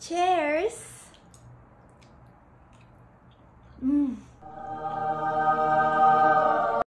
Cheers! 嗯。